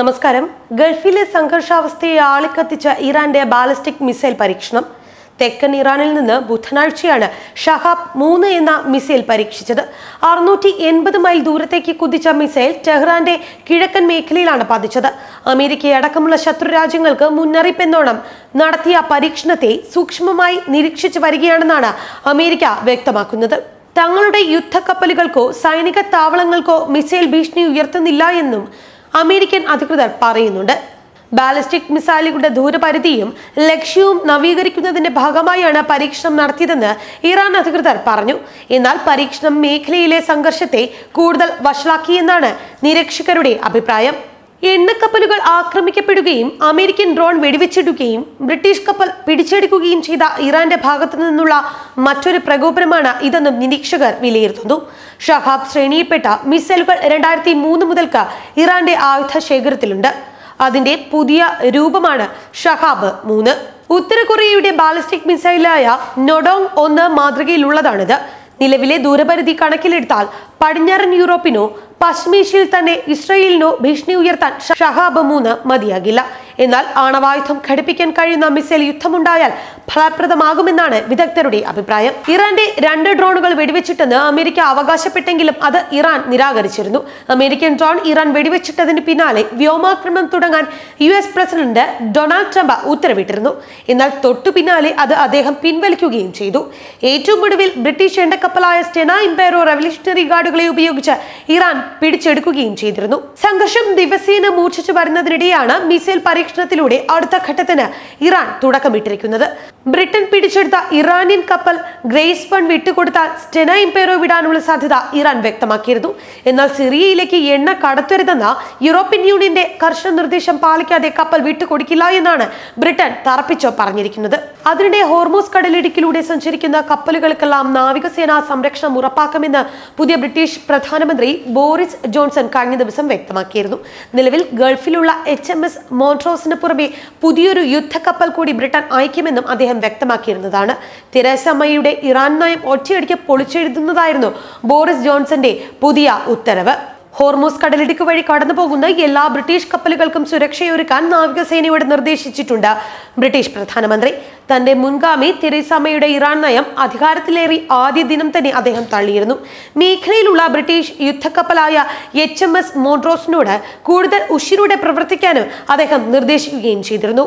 നമസ്കാരം. ഗൾഫിലെ സംഘർഷാവസ്ഥയെ ആളിക്കത്തിച്ച ഇറാന്റെ ബാലിസ്റ്റിക് മിസൈൽ പരീക്ഷണം. തെക്കൻ ഇറാനിൽ നിന്ന് ബുധനാഴ്ചയാണ് ഷഹാബ് മൂന്ന് എന്ന മിസൈൽ പരീക്ഷിച്ചത്. അറുന്നൂറ്റി എൺപത് മൈൽ ദൂരത്തേക്ക് കുതിച്ച മിസൈൽ ടെഹ്റാന്റെ കിഴക്കൻ മേഖലയിലാണ് പതിച്ചത്. അമേരിക്കയടക്കമുള്ള ശത്രു രാജ്യങ്ങൾക്ക് മുന്നറിയിപ്പെന്നോണം നടത്തിയ പരീക്ഷണത്തെ സൂക്ഷ്മമായി നിരീക്ഷിച്ചു വരികയാണെന്നാണ് അമേരിക്ക വ്യക്തമാക്കുന്നത്. തങ്ങളുടെ യുദ്ധക്കപ്പലുകൾക്കോ സൈനിക താവളങ്ങൾക്കോ മിസൈൽ ഭീഷണി ഉയർത്തുന്നില്ല എന്നും അമേരിക്കൻ അധികൃതർ പറയുന്നുണ്ട്. ബാലിസ്റ്റിക് മിസൈലുകളുടെ ദൂരപരിധിയും ലക്ഷ്യവും നവീകരിക്കുന്നതിന്റെ ഭാഗമായാണ് പരീക്ഷണം നടത്തിയതെന്ന് ഇറാൻ അധികൃതർ പറഞ്ഞു. എന്നാൽ പരീക്ഷണം മേഖലയിലെ സംഘർഷത്തെ കൂടുതൽ വഷളാക്കിയെന്നാണ് നിരീക്ഷകരുടെ അഭിപ്രായം. എണ്ണക്കപ്പലുകൾ ആക്രമിക്കപ്പെടുകയും അമേരിക്കൻ ഡ്രോൺ വെടിവെച്ചിടുകയും ബ്രിട്ടീഷ് കപ്പൽ പിടിച്ചെടുക്കുകയും ചെയ്ത ഇറാന്റെ ഭാഗത്തു നിന്നുള്ള മറ്റൊരു പ്രകോപനമാണ് ഇതെന്നും നിരീക്ഷകർ വിലയിരുത്തുന്നു. ഷഹാബ് ശ്രേണിയിൽപ്പെട്ട മിസൈലുകൾ രണ്ടായിരത്തി മൂന്ന് മുതൽക്ക് ഇറാന്റെ ആയുധ ശേഖരത്തിലുണ്ട് അതിന്റെ പുതിയ രൂപമാണ് ഷഹാബ് മൂന്ന്. ഉത്തര കൊറിയയുടെ ബാലിസ്റ്റിക് മിസൈലായ നൊഡോങ് ഒന്ന് മാതൃകയിലുള്ളതാണിത്. നിലവിലെ ദൂരപരിധി കണക്കിലെടുത്താൽ പടിഞ്ഞാറൻ യൂറോപ്പിനോ പശ്ചിമേഷ്യയിൽ തന്നെ ഇസ്രയേലിനോ ഭീഷണി ഉയർത്താൻ ഷഹാബ് മൂന്ന് മതിയാകില്ല. എന്നാൽ ആണവായുധം ഘടിപ്പിക്കാൻ കഴിയുന്ന മിസൈൽ യുദ്ധമുണ്ടായാൽ ഫലപ്രദമാകുമെന്നാണ് വിദഗ്ധരുടെ അഭിപ്രായം. ഇറാന്റെ രണ്ട് ഡ്രോണുകൾ വെടിവെച്ചിട്ടെന്ന് അമേരിക്ക അവകാശപ്പെട്ടെങ്കിലും അത് ഇറാൻ നിരാകരിച്ചിരുന്നു. അമേരിക്കൻ ഡ്രോൺ ഇറാൻ വെടിവെച്ചിട്ടതിന് പിന്നാലെ വ്യോമാക്രമണം തുടങ്ങാൻ U S president Donald Trump ഉത്തരവിട്ടിരുന്നു. എന്നാൽ തൊട്ടു പിന്നാലെ അത് അദ്ദേഹം പിൻവലിക്കുകയും ചെയ്തു. ഏറ്റവും ഒടുവിൽ ബ്രിട്ടീഷ് എണ്ണക്കപ്പലായ സ്റ്റെന ഇംപയറോ റവല്യൂഷണറി ഗാർഡുകളെ ഉപയോഗിച്ച് ഇറാൻ പിടിച്ചെടുക്കുകയും ചെയ്തിരുന്നു. സംഘർഷം ദിവസേന മൂർച്ഛിച്ചു വരുന്നതിനിടെയാണ് മിസൈൽ പരീക്ഷണത്തിലൂടെ അടുത്ത ഘട്ടത്തിന് ഇറാൻ തുടക്കമിട്ടിരിക്കുന്നത്. ബ്രിട്ടൻ പിടിച്ചെടുത്ത ഇറാനിയൻ കപ്പൽ ഗ്രേസ് വൺ വിട്ടുകൊടുത്താൽ സ്റ്റെന ഇംപേറോ വിടാനുള്ള സാധ്യത ഇറാൻ വ്യക്തമാക്കിയിരുന്നു. എന്നാൽ സിറിയയിലേക്ക് എണ്ണ കടത്തരുതെന്ന യൂറോപ്യൻ യൂണിയന്റെ കർശന നിർദ്ദേശം പാലിക്കാതെ കപ്പൽ വിട്ടുകൊടുക്കില്ല എന്നാണ് ബ്രിട്ടൻ തറപ്പിച്ചോ പറഞ്ഞിരിക്കുന്നത്. അതിനിടെ ഹോർമോസ് കടലിടുക്കിലൂടെ സഞ്ചരിക്കുന്ന കപ്പലുകൾക്കെല്ലാം നാവികസേന സംരക്ഷണം ഉറപ്പാക്കുമെന്ന് പുതിയ ബ്രിട്ടീഷ് പ്രധാനമന്ത്രി ബോറിസ് ജോൺസൺ കഴിഞ്ഞ ദിവസം വ്യക്തമാക്കിയിരുന്നു. നിലവിൽ ഗൾഫിലുള്ള എച്ച് എം എസ് മോൺട്രോസിന് പുറമെ പുതിയൊരു യുദ്ധക്കപ്പൽ കൂടി ബ്രിട്ടൻ അയക്കുമെന്നും അദ്ദേഹം വ്യക്തമാക്കിയിരുന്നതാണ്. തെരേസ ഇറാൻ നയം ഒറ്റയടിക്ക് പൊളിച്ചെഴുതുന്നതായിരുന്നു ബോറിസ് ജോൺസന്റെ പുതിയ ഉത്തരവ്. ഹോർമോസ് കടലിടുക്ക് വഴി കടന്നുപോകുന്ന എല്ലാ ബ്രിട്ടീഷ് കപ്പലുകൾക്കും സുരക്ഷയൊരുക്കാൻ നാവികസേനയോട് നിർദ്ദേശിച്ചിട്ടുണ്ട്. ബ്രിട്ടീഷ് പ്രധാനമന്ത്രി തന്റെ മുൻഗാമി തെരേസ മേയുടെ ഇറാൻ നയം അധികാരത്തിലേറി ആദ്യ ദിനം തന്നെ അദ്ദേഹം തള്ളിയിരുന്നു. മേഖലയിലുള്ള ബ്രിട്ടീഷ് യുദ്ധക്കപ്പലായ എച്ച് എം എസ് മോഡ്രോസിനോട് കൂടുതൽ ഉഷിരോടെ പ്രവർത്തിക്കാനും അദ്ദേഹം നിർദ്ദേശിക്കുകയും ചെയ്തിരുന്നു.